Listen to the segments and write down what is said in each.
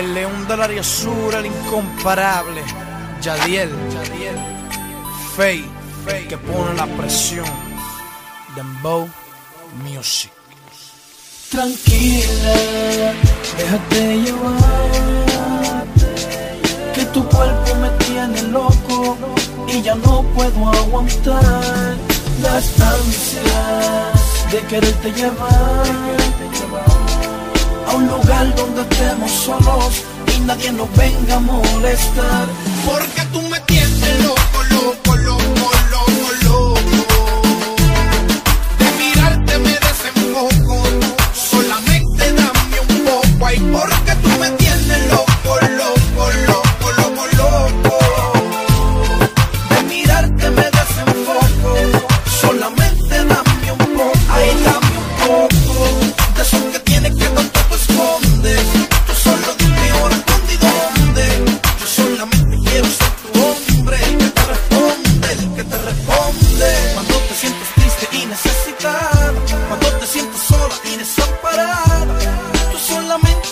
El león del área sur, el incomparable. Yadiel, Yadiel. Faye, que pone la presión. Dembow Music. Tranquila, déjate llevar. Que tu cuerpo me tiene loco y ya no puedo aguantar las ansias de quererte llevar a un lugar donde estemos solos y nadie nos venga a molestar. Porque tú me tienes loco, loco,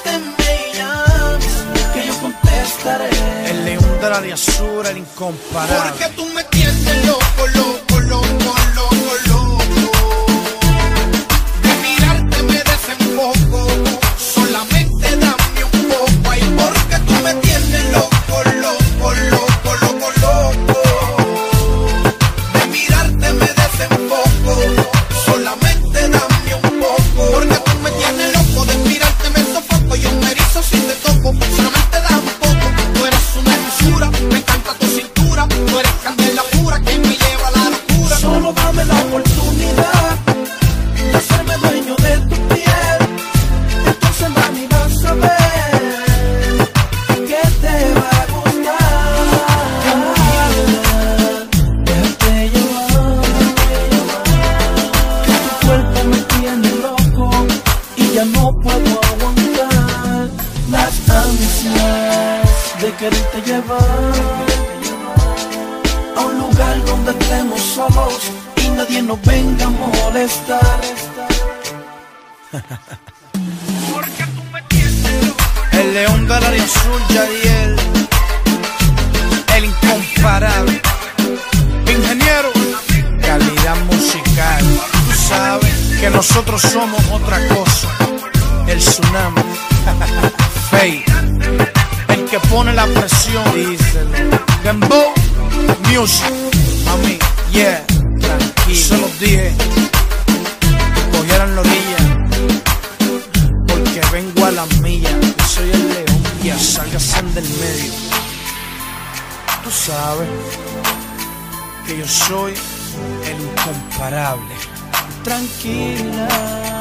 solamente me llames, que yo contestaré. El león del área sur, el incomparable. Porque tú quererte llevar a un lugar donde estemos solos y nadie nos venga a molestar. El león del área sur, Yadiel. El incomparable. Ingeniero, calidad musical. Tú sabes que nosotros somos otra cosa. Pone la presión. Díselo. Dembow Music. Mami, yeah. Tranquilo. Se los dije. Cogieran la orilla porque vengo a la milla. Yo soy el león, ya sálgase del medio. Tú sabes que yo soy el incomparable. Tranquila.